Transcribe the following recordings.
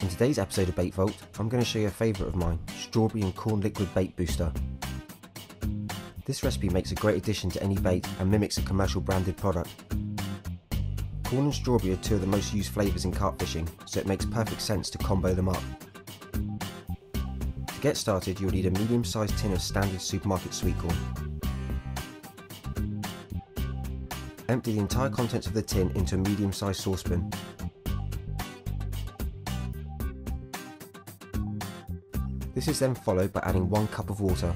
In today's episode of Bait Vault, I'm going to show you a favourite of mine, strawberry and corn liquid bait booster. This recipe makes a great addition to any bait and mimics a commercial branded product. Corn and strawberry are two of the most used flavours in carp fishing, so it makes perfect sense to combo them up. To get started, you'll need a medium sized tin of standard supermarket sweet corn. Empty the entire contents of the tin into a medium sized saucepan. This is then followed by adding 1 cup of water.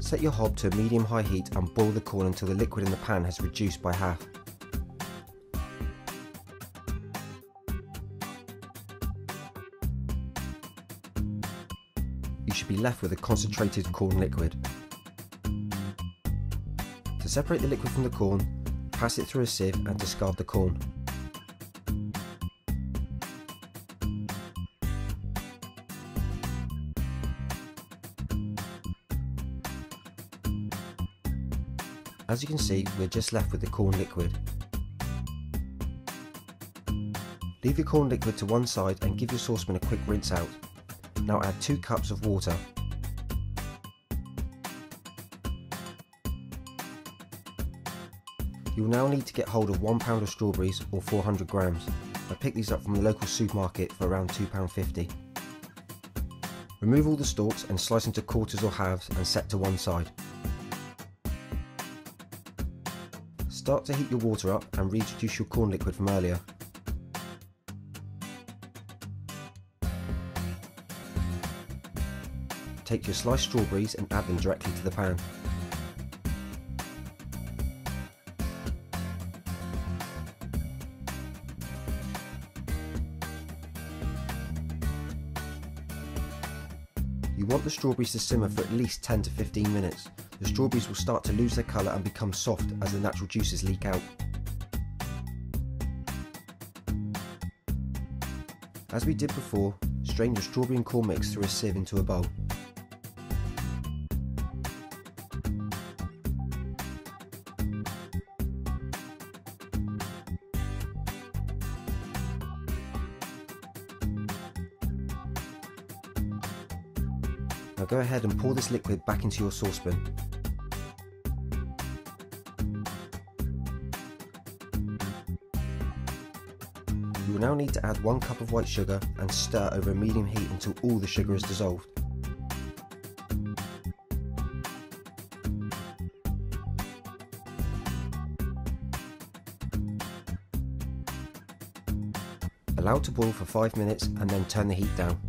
Set your hob to a medium-high heat and boil the corn until the liquid in the pan has reduced by half. You should be left with a concentrated corn liquid. To separate the liquid from the corn, pass it through a sieve and discard the corn. As you can see, we're just left with the corn liquid. Leave your corn liquid to one side and give your saucepan a quick rinse out. Now add 2 cups of water. You will now need to get hold of 1 pound of strawberries or 400 grams. I picked these up from the local supermarket for around £2.50. Remove all the stalks and slice into quarters or halves and set to one side. Start to heat your water up and reintroduce your corn liquid from earlier. Take your sliced strawberries and add them directly to the pan. You want the strawberries to simmer for at least 10 to 15 minutes. The strawberries will start to lose their colour and become soft as the natural juices leak out. As we did before, strain your strawberry and corn mix through a sieve into a bowl. Now go ahead and pour this liquid back into your saucepan. You will now need to add 1 cup of white sugar and stir over a medium heat until all the sugar is dissolved. Allow to boil for 5 minutes and then turn the heat down.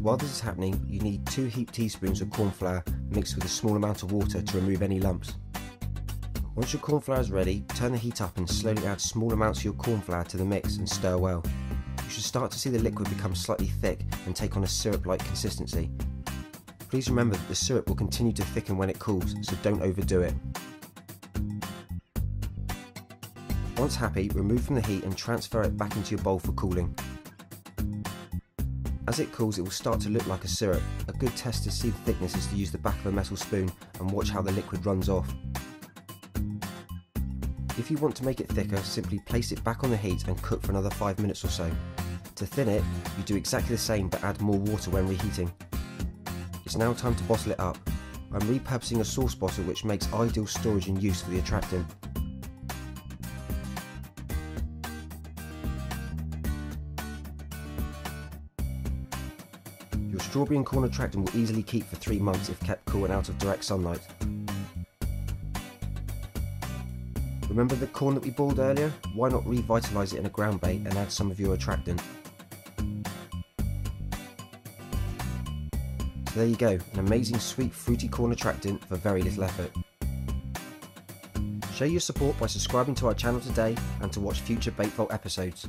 While this is happening, you need 2 heaped teaspoons of corn flour mixed with a small amount of water to remove any lumps. Once your corn flour is ready, turn the heat up and slowly add small amounts of your corn flour to the mix and stir well. You should start to see the liquid become slightly thick and take on a syrup-like consistency. Please remember that the syrup will continue to thicken when it cools, so don't overdo it. Once happy, remove from the heat and transfer it back into your bowl for cooling. As it cools it will start to look like a syrup. A good test to see the thickness is to use the back of a metal spoon and watch how the liquid runs off. If you want to make it thicker, simply place it back on the heat and cook for another 5 minutes or so. To thin it, you do exactly the same but add more water when reheating. It's now time to bottle it up. I'm repurposing a sauce bottle which makes ideal storage and use for the attractant. Your strawberry and corn attractant will easily keep for 3 months if kept cool and out of direct sunlight. Remember the corn that we boiled earlier? Why not revitalise it in a ground bait and add some of your attractant? So there you go, an amazing sweet fruity corn attractant for very little effort. Show your support by subscribing to our channel today and to watch future Bait Vault episodes.